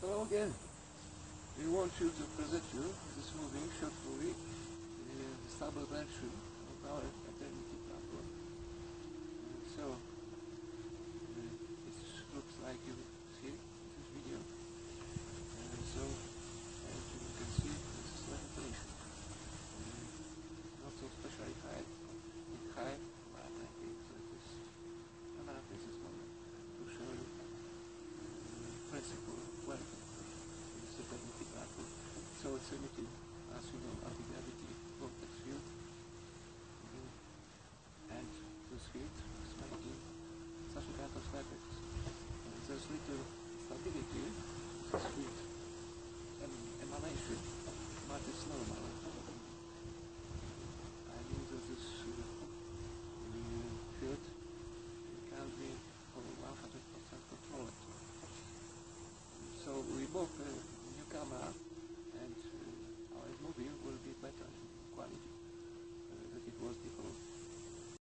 Hello again. We want you to present you this movie, short movie, uh, the stable version of our Eternity platform. Uh, so, uh, it looks like you see this video. Uh, so, as you can see, this is levitation. Uh, not so specially high, in high, but I think that is enough at this moment to show you uh, principle of welfare in the Eternity platform. It's as you know, anti-gravity vortex field. Uh, and this field is making such a kind of. And there's little stability in this field. And emanation, but it's normal.